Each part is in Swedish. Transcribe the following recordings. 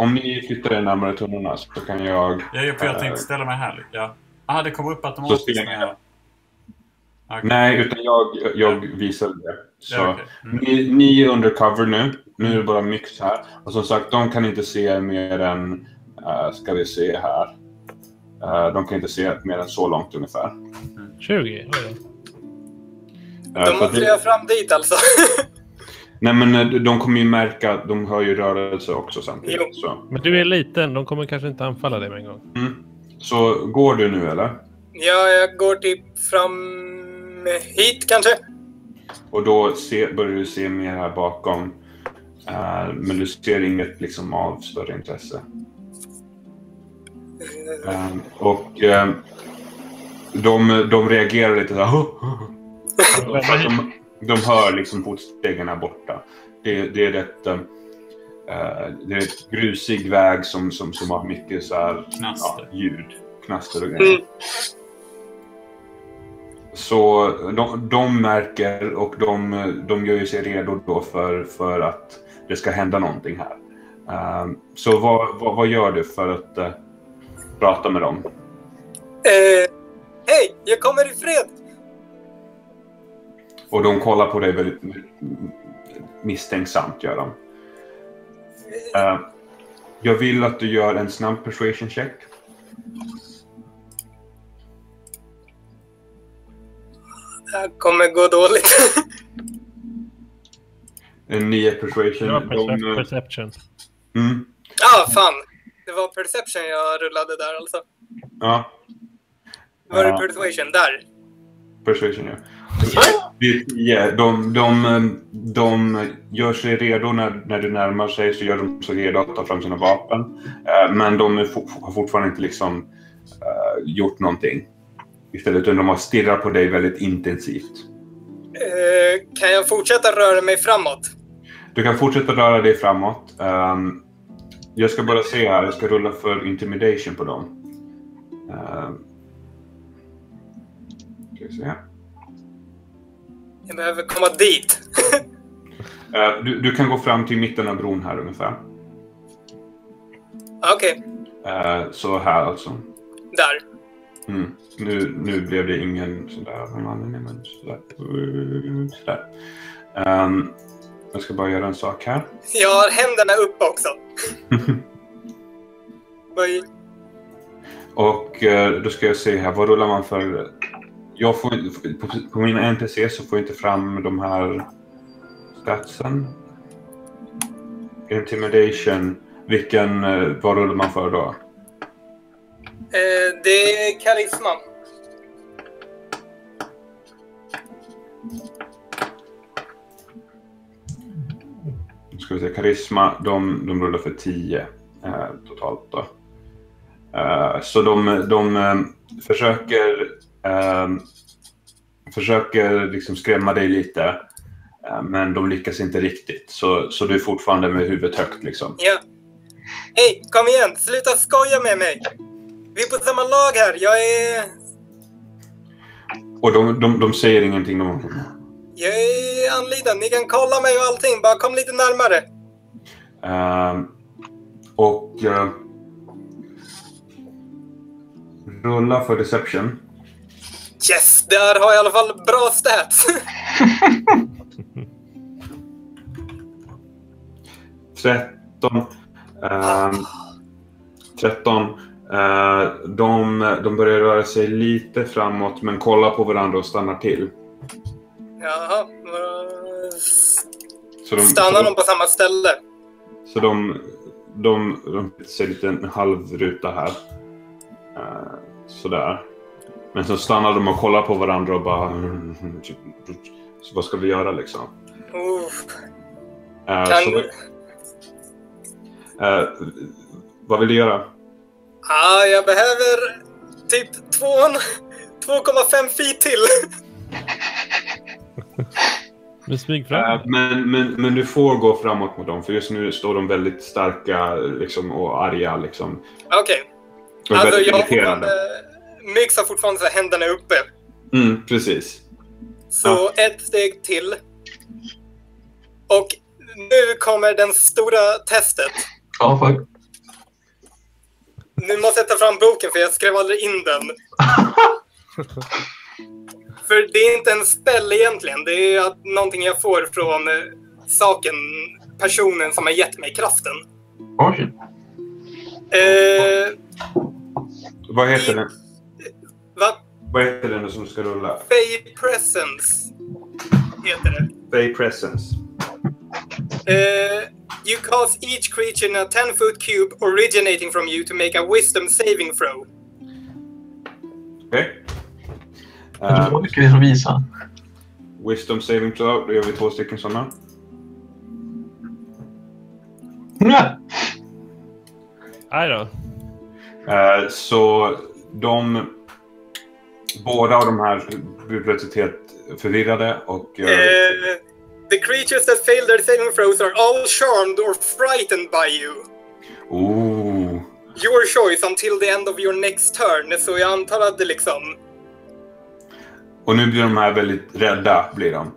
om ni flyttar er närmare tunnorna så kan jag... Jag, jag, jag eh, tänkte ställa mig här. Ja. Ah, det kom upp automatiskt. jag- Okej. Nej, utan jag, jag visar det. Så Ja, okej. Mm. ni, ni är undercover nu. Nu är det bara mix här. Och som sagt, de kan inte se mer än... Uh, ska vi se här. Eh, de kan inte se mer än så långt ungefär. 20? Oj då. Eh, Då för måste det- jag fram dit alltså. Nej, men eh, de kommer ju märka att de hör ju rörelse också samtidigt. Jo. Så. Men du är liten, de kommer kanske inte anfalla dig med en gång. Mm. så går du nu eller? ja, jag går typ fram hit kanske. Och då se, börjar du se mer här bakom. Eh, men du ser inget liksom av större intresse. Eh, och eh, de, de reagerar lite så här. För att de, de hör liksom fotstegen här borta. Det, det är rätt... eh, det är ett grusig väg som, som, som har mycket så här, ja, Knaster. ljud. Knaster och grejer. Mm. Så de, de märker och de, de gör ju sig redo då för, för att det ska hända någonting här. Ehm, så vad, vad, vad gör du för att eh, prata med dem? Hej, jag kommer i fred! Och de kollar på dig väldigt misstänksamt, gör de. Ehm, jag vill att du gör en snabb persuasion check. Det här kommer gå dåligt. En 9 persuasion. Det var De, percep- eh, perception. mm, ah, fan! Det var perception jag rullade där alltså. ja, Var det Ja. persuasion? Där. Persuasion ja. Det är 10. De, de, de gör sig redo när, när du närmar sig så gör de sig redo att ta fram sina vapen. Eh, Men de har fortfarande inte liksom eh, gjort någonting. Istället utan de har stirrat på dig väldigt intensivt. Eh, kan jag fortsätta röra mig framåt? Du kan fortsätta röra dig framåt. Ehm, jag ska bara se här, jag ska rulla för intimidation på dem. Um, ska vi se. Jag behöver komma dit. Eh, du, du kan gå fram till mitten av bron här ungefär. Okej, Eh, så här alltså. där. Mm. Nu, nu blev det ingen sådär men sådär. Sådär. Ehm, jag ska bara göra en sak här. Jag har händerna uppe också. Och eh, då ska jag se här, vad rullar man för... Jag får, på, på mina NPC så får jag inte fram de här statsen. Intimidation. Vilken, eh, vad rullar man för då? Eh, det är karisma. Nu ska vi se, karisma, de, de rullar för 10 eh, totalt då. Eh, så de, de eh, försöker, eh, försöker liksom skrämma dig lite. eh, men de lyckas inte riktigt. Så, så du är fortfarande med huvudet högt liksom. Ja. Hej, kom igen! Sluta skoja med mig! Vi är på samma lag här. Jag är... Och de, de, de säger ingenting. De, Jag är anlitad. Ni kan kolla mig och allting. Bara kom lite närmare. eh, och eh, rulla för deception. Yes! Där har jag i alla fall bra stats. 13. ehm, 13. Eh, de, de börjar röra sig lite framåt men kollar på varandra och stannar till. Jaha. eh, Så de, Stannar så, de på samma ställe? så de, de, de ser lite en halv ruta här. Eh, sådär. Men så stannar de och kollar på varandra och bara... Så vad ska vi göra liksom? Eh, Kan så, du... eh, vad vill du göra? Ah, jag behöver typ två- 2,5 feet till. Men smyg fram. Eh, Men, men, men du får gå framåt mot dem för just nu står de väldigt starka liksom, och arga. Liksom. Okej. Och Alltså jag har irriterande. fortfarande... Mix har fortfarande så här händerna uppe. Mm, precis. Så Ja. ett steg till. Och nu kommer den stora testet. Ja, fuck. nu måste jag ta fram boken för jag skrev aldrig in den. för det är inte en spell egentligen. Det är att, någonting jag får från eh, saken, personen som har gett mig kraften. Shit. Eh, Vad heter den? Va? Vad heter den som ska rulla? Fey Presence heter det. Bay Presence. Uh, you cause each creature in a 10 foot cube originating from you to make a wisdom saving throw. Okej. Jag Eh, tror mycket det som visar. wisdom saving throw. Då gör vi två stycken sådana. Nej! Då. Eh, så de... Båda av de här blir plötsligt helt förvirrade och... Uh, the creatures that fail their saving throws are all charmed or frightened by you. oh. Your choice until the end of your next turn. Så jag antar att det liksom... Och nu blir de här väldigt rädda, blir de.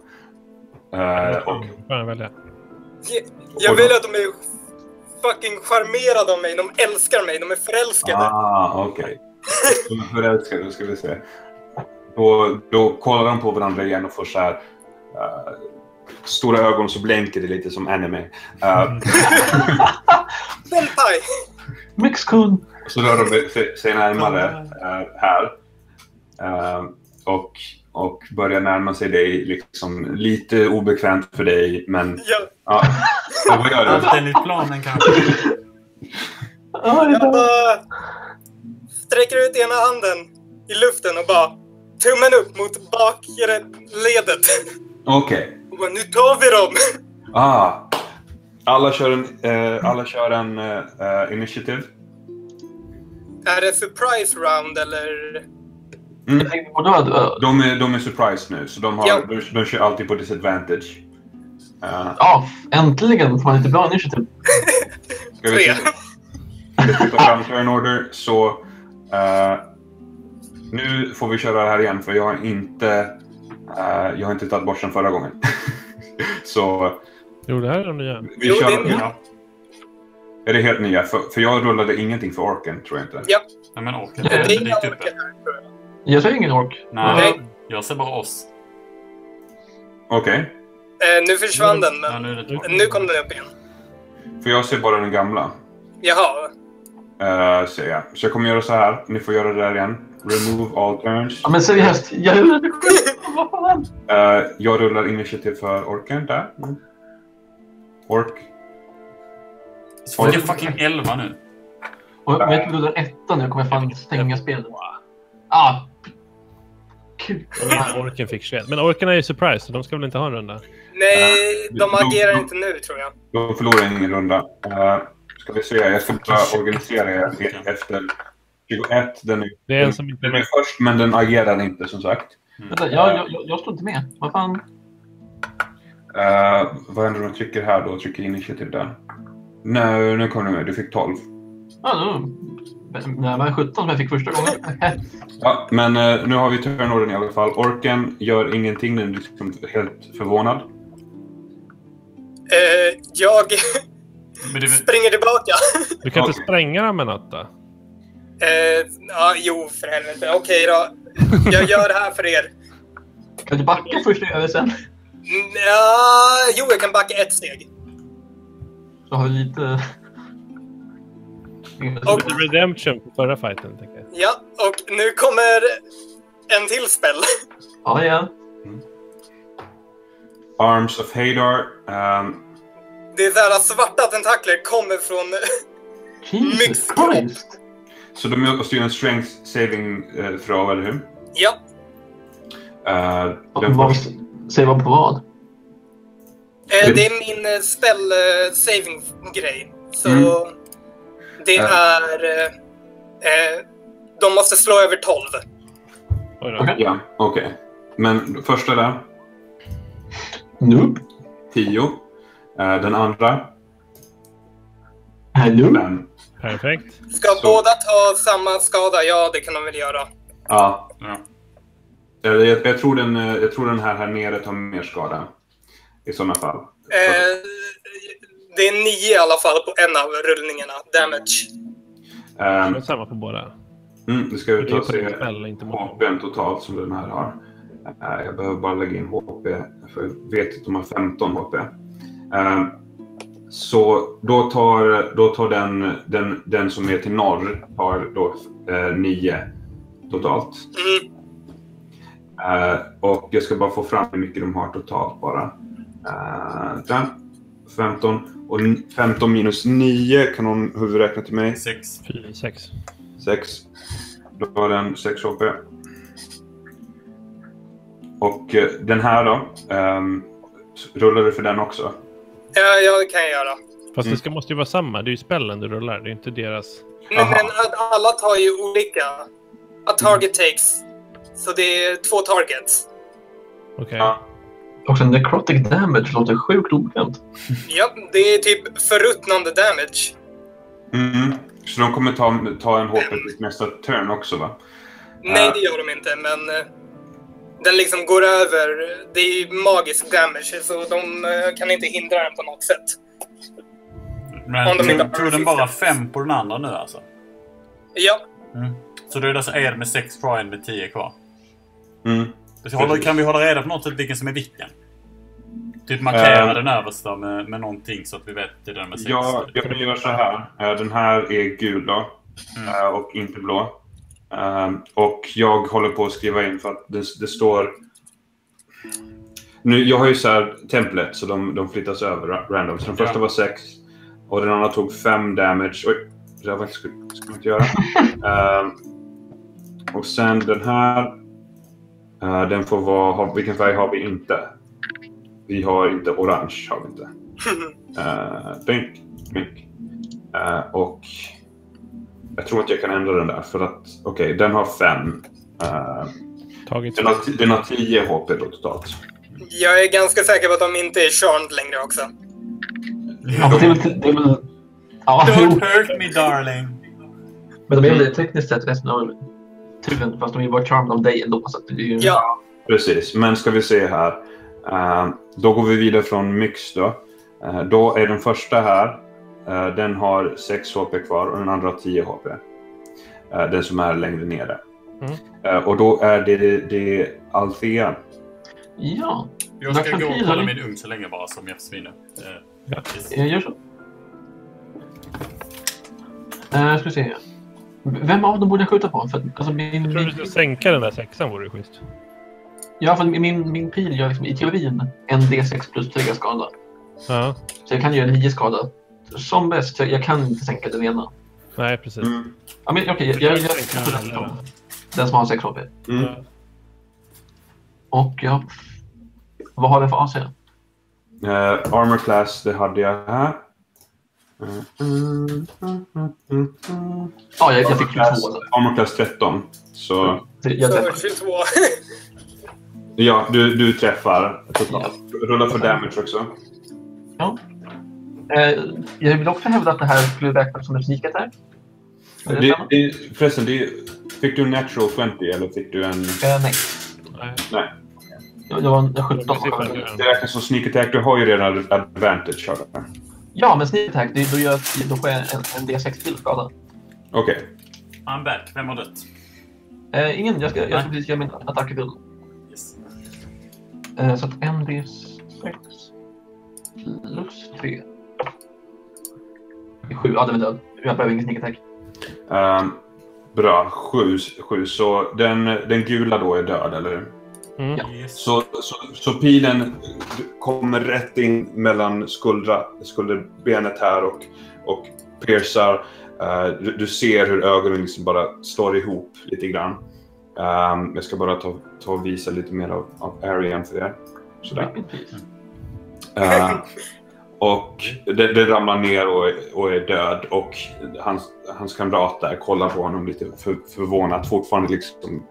Eh, och, jag? Jag, vill att de är fucking charmerade av mig. De älskar mig. De är förälskade. ah, okej. De är förälskade, då ska vi se. Då, då kollar de på varandra igen och får så här... eh, stora ögon så blänker det lite som anime. Uh, Senpai! Mexikon! så rör de sig- närmare eh, här. Eh, och, och börjar närma sig dig liksom lite obekvämt för dig, men ja. Ja, vad gör du? Enligt planen kanske. Jag bara sträcker ut ena handen i luften och bara tummen upp mot bakre ledet. Okej. Bara, nu tar vi dem! Ah. Alla kör en, eh, alla kör en eh, eh, initiativ. Är det surprise round eller? Då, De är, de är surprise nu, så de, har, Ja. de, de kör alltid på disadvantage. Eh, Ja, äntligen får man lite bra initiativ. ska vi se. Ta fram turn order, så... eh, nu får vi köra det här igen, för jag har inte... eh, jag har inte tagit bort den förra gången. så Jo, det här är de nya. vi Jo, kör... det är nya. Ja. Är det helt nya? För, för jag rullade ingenting för orken, tror jag inte. Ja, Nej men orken är inte det är inga dykt upp orker än. här tror jag. Jag ser ingen ork. Nej, Nej. jag ser bara oss. Okej. Eh, nu försvann den, Ja, men nu det två. nu kom den upp igen. För jag ser bara den gamla. Jaha. Uh, ser jag. Så jag kommer göra så här. Ni får göra det där igen. Remove all turns. Ja, men seriöst, jag skit. Vad fan? Eh, jag rullar initiativ för orken där. Mm. Ork. Så fick jag fucking 11 nu. Och om jag inte rullar etta nu kommer jag fan stänga spelet. Ah! Kul. Orken fick 21. Men orken är ju surprise, så de ska väl inte ha en runda? Nej, de då- agerar inte nu tror jag. Då förlorar ingen runda. Uh, ska vi se. Jag ska bara organisera er efter 21. Den är, Det är en som inte är den är först, men den agerar inte som sagt. Vänta, jag, jag, jag, står inte med. Vad fan? Uh, vad händer om jag trycker här då? Trycker initiativ där. Nej, nu kom du med. Du fick 12. Ja, då. Det var 17 som jag fick första gången. Ja, men eh, nu har vi turnorden i alla fall. Orken gör ingenting. Den är liksom helt förvånad. Eh, jag springer tillbaka. Du kan inte spränga dem med något då? Eh, ja, jo, för helvete. Okej då. Jag gör det här för er. Kan du backa först och göra det sen? Mm, Ja, jo, jag kan backa ett steg. Så har vi lite... Och- Lite redemption på förra fighten, tänker jag. Ja, och nu kommer en till spel. Ja, igen. Arms of Hadar. ehm, Det är så här svarta tentakler kommer från... Jesus Christ! Så de måste göra en strength saving uh, throw, eller hur? Ja, Uh, vad, första, säg vad på vad? eh, det är min eh, spell eh, saving grej. Så Mm. det Ja. är... eh, Eh, de måste slå över 12. Oj då. Okej. ja, okej. Men första där, Noob? 10. Uh, den andra, Hello? 5. Perfekt. Ska Så. båda ta samma skada? Ja, det kan de väl göra. Ja. Ja. Eller Jag, jag, tror den, eh, jag tror den här här nere tar mer skada. I sådana fall. Eh, det är 9 i alla fall på en av rullningarna. Damage. Ehm, Det är samma på båda. mm, det ska är ut och se. HPn totalt som den här har. Eh, jag behöver bara lägga in HP, för jag vet att de har 15 HP. Eh, så då tar, då tar den, den, den som är till norr tar då eh, 9 totalt. Mm. Eh, och jag ska bara få fram hur mycket de har totalt bara. Eh, där. 15. Och n- 15 minus 9 kan någon huvudräkna till mig? Sex. 4, 6. 6. Då har den 6 HP. Och eh, den här då? Um, rullar du för den också? Ja, ja, det kan jag göra. Fast Mm. det ska, måste ju vara samma. Det är ju spellen du rullar. Det är inte deras... Men, Aha. men att alla tar ju olika. A target takes. Så det är två targets. Okej. Ja. Också necrotic damage låter sjukt obekvämt. Ja, det är typ förruttnande damage. Mm. Så de kommer ta, ta en HP till nästa turn också va? Nej, Ja. det gör de inte, men eh, den liksom går över. Det är ju magisk damage, så de eh, kan inte hindra den på något sätt. Men Om de tog, tog den bara fem på den andra nu alltså? Ja, Så då är det alltså er med sex kvar, en med tio kvar. Mm. Så håller, kan vi hålla reda på något sätt vilken som är vilken? Typ markera Ehm. den översta med, med någonting så att vi vet det är den med sex. Ja, jag vill göra så här. Eh, Den här är gul då. Mm. Och inte blå. Ehm, Och jag håller på att skriva in för att det, det står... Nu, jag har ju så här templet så de, de flyttas över ra- random. Så den första var 6 och den andra tog 5 damage. Oj, det inte skulle, skulle man inte göra. Ehm, och sen den här. eh, den får vara... Har, vilken färg har vi inte? Vi har inte orange. Har vi inte. Uh, blink, blink. Eh, och jag tror att jag kan ändra den där för att okej, den har fem. Tagit den, har, den har 10 HP då totalt. jag är ganska säker på att de inte är charmed längre också. Ja, men det är väl... Det är väl ja, jo. Don't hurt me darling! men de är väl tekniskt sett resten av turen, fast de är ju bara charmed av dig ändå. Så att det är ju... Ja, Precis, men ska vi se här. Eh, då går vi vidare från Myx då. Eh, då är den första här. Eh, den har 6 HP kvar och den andra har 10 HP. Eh, den som är längre nere. Mm. Eh, och då är det, det Althea. ja. Jag ska gå och kolla min ugn så länge bara som jag försvinner. Ja. Jag gör så. Uh, ska vi se. Vem av dem borde jag skjuta på? För, alltså, min, Jag tror du ska min, sänka den där sexan vore schysst. ja, för min, min pil gör liksom, i teorin en D6 plus 3 skada. Ja. Så jag kan göra 9 skada. Som bäst, jag kan inte sänka den ena. Nej, precis. Mm. Ja, men okej, jag, jag, jag, jag, den. Den som har 6 HP. Mm. Ja. Och ja, vad har vi för AC? Eh, armor class, det hade jag här. Mm, mm, mm, mm, mm, mm. Ja, jag, jag fick 22. Armor Alltså. class- Armor class 13. Så Så jag träffar. 22. ja, du, du träffar totalt. Rulla för damage också. Eh, jag vill också hävda att det här skulle räknas som en sneak det Det, förresten, det, fick du en natural 20 eller fick du en... Eh, nej, Nej. Nej, det var en 17. det räknas som sneak attack. Du har ju redan advantage av det. Ja, men sneak attack, det, då, gör, då får jag en, en D6 till skada. Okej. I'm back. Vem har dött? Eh, ingen, jag ska, jag ska precis göra min attack till. Yes. Eh, så att en D6 plus 3. Sju, ja den är död. Jag behöver ingen sneak attack. Ehm, bra, sju, sju. Så den, den gula då är död, eller hur? Mm. Ja. Yes. Så, så, så pilen kommer rätt in mellan skuldra, skulderbenet här och, och piercar. Eh, du, du ser hur ögonen liksom bara slår ihop lite grann. Ehm, jag ska bara ta, ta och visa lite mer av, av arean för er. Sådär. Eh, och det, det ramlar ner och, är- och är död och hans, hans kamrat där kollar på honom lite för, förvånat, fortfarande liksom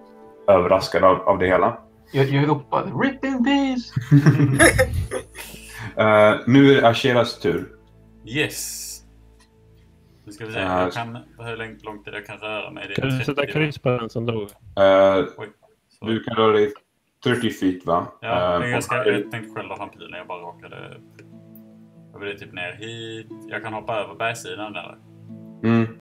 överraskad av, av det hela. Jag, jag ropar RIP in peace! Eh, nu är det Asheras tur. Yes. Nu ska vi se. Jag kan, hur långt, långt är det jag kan röra mig? Det är Kan du 30 sätta kryss på den som dog? Eh, du kan röra dig 30 feet va? Ja, men jag, ska, jag tänkte själv ha pilen. Jag bara råkade... Då blir det typ ner hit. Jag kan hoppa över bergssidan där. Mm.